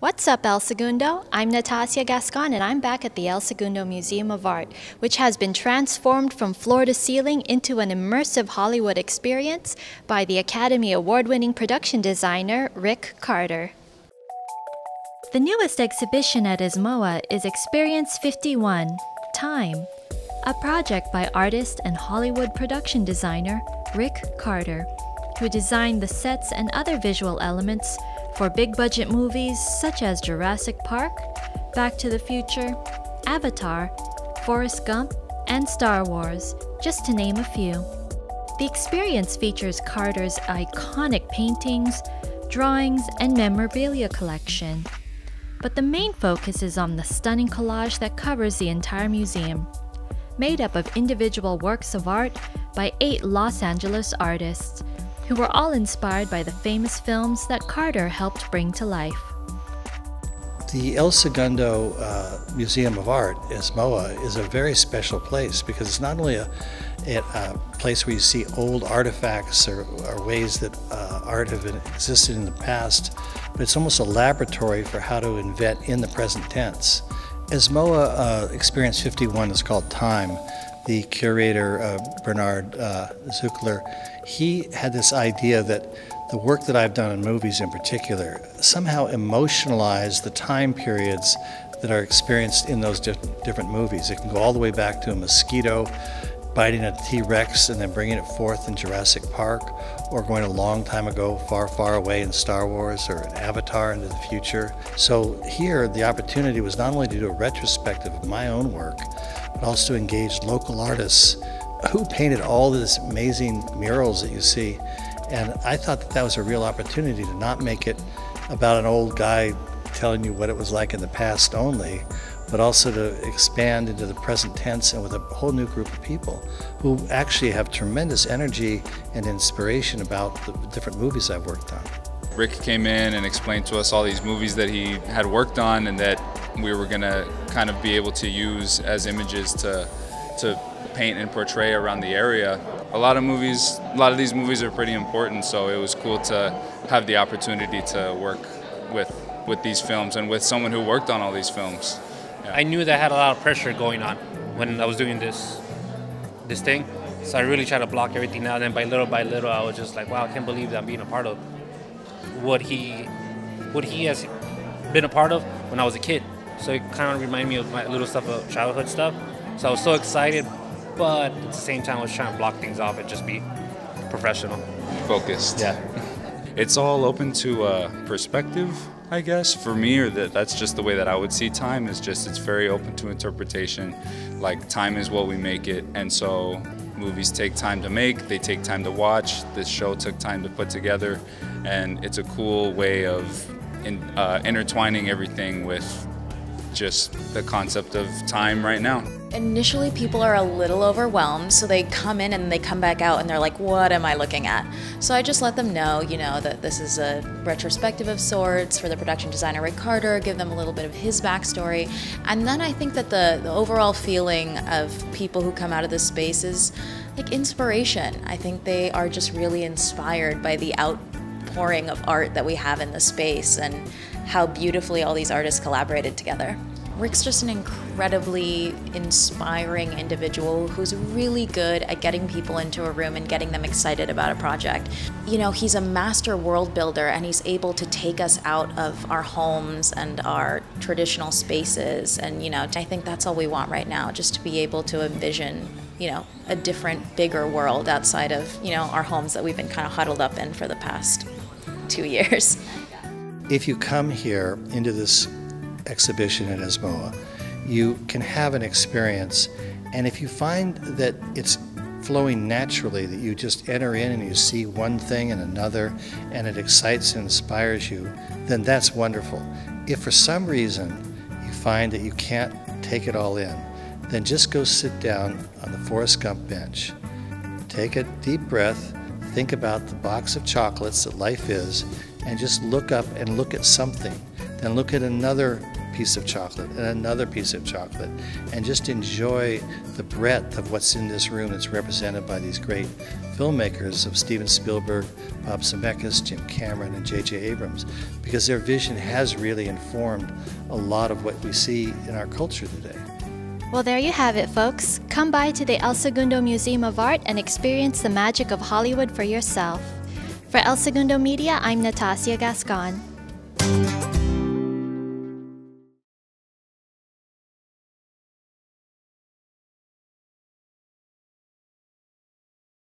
What's up, El Segundo? I'm Natasha Gascon, and I'm back at the El Segundo Museum of Art, which has been transformed from floor to ceiling into an immersive Hollywood experience by the Academy Award winning production designer Rick Carter. The newest exhibition at ESMOA is Experience 51 Time, a project by artist and Hollywood production designer Rick Carter, who designed the sets and other visual elements for big budget movies such as Jurassic Park, Back to the Future, Avatar, Forrest Gump, and Star Wars, just to name a few. The experience features Carter's iconic paintings, drawings, and memorabilia collection. But the main focus is on the stunning collage that covers the entire museum, made up of individual works of art by eight Los Angeles artists who were all inspired by the famous films that Carter helped bring to life. The El Segundo uh, Museum of Art, ESMOA, is a very special place because it's not only a, a place where you see old artifacts or, or ways that uh, art have existed in the past, but it's almost a laboratory for how to invent in the present tense. ESMOA uh, Experience 51 is called Time the curator, uh, Bernard uh, Zuckler, he had this idea that the work that I've done in movies in particular somehow emotionalized the time periods that are experienced in those different movies. It can go all the way back to a mosquito biting a T-Rex and then bringing it forth in Jurassic Park, or going a long time ago, far, far away in Star Wars or an Avatar into the future. So here, the opportunity was not only to do a retrospective of my own work, but also to engage local artists who painted all these amazing murals that you see. And I thought that that was a real opportunity to not make it about an old guy telling you what it was like in the past only, but also to expand into the present tense and with a whole new group of people who actually have tremendous energy and inspiration about the different movies I've worked on. Rick came in and explained to us all these movies that he had worked on and that we were going to kind of be able to use as images to to paint and portray around the area. A lot of movies, a lot of these movies are pretty important, so it was cool to have the opportunity to work with with these films and with someone who worked on all these films. Yeah. I knew that I had a lot of pressure going on when I was doing this this thing. So I really tried to block everything out. And then by little by little, I was just like, wow, I can't believe that I'm being a part of what he what he has been a part of when I was a kid. So it kind of reminded me of my little stuff of childhood stuff. So I was so excited, but at the same time, I was trying to block things off and just be professional. Focused. Yeah. it's all open to uh, perspective, I guess. For me, or that that's just the way that I would see time. Is just it's very open to interpretation. Like time is what we make it, and so movies take time to make. They take time to watch. This show took time to put together, and it's a cool way of in, uh, intertwining everything with just the concept of time right now. Initially, people are a little overwhelmed, so they come in and they come back out and they're like, What am I looking at? So I just let them know, you know, that this is a retrospective of sorts for the production designer Rick Carter, give them a little bit of his backstory. And then I think that the, the overall feeling of people who come out of this space is like inspiration. I think they are just really inspired by the outpouring of art that we have in the space and how beautifully all these artists collaborated together. Rick's just an incredibly inspiring individual who's really good at getting people into a room and getting them excited about a project. You know, he's a master world builder and he's able to take us out of our homes and our traditional spaces. And, you know, I think that's all we want right now, just to be able to envision, you know, a different, bigger world outside of, you know, our homes that we've been kind of huddled up in for the past two years. If you come here into this exhibition at ESMOA, you can have an experience. And if you find that it's flowing naturally, that you just enter in and you see one thing and another, and it excites and inspires you, then that's wonderful. If for some reason you find that you can't take it all in, then just go sit down on the Forrest Gump bench. Take a deep breath, think about the box of chocolates that life is, and just look up and look at something. Then look at another piece of chocolate and another piece of chocolate and just enjoy the breadth of what's in this room that's represented by these great filmmakers of Steven Spielberg, Bob Zemeckis, Jim Cameron, and J.J. Abrams, because their vision has really informed a lot of what we see in our culture today. Well, there you have it, folks. Come by to the El Segundo Museum of Art and experience the magic of Hollywood for yourself. For El Segundo Media, I'm Natassia Gascon.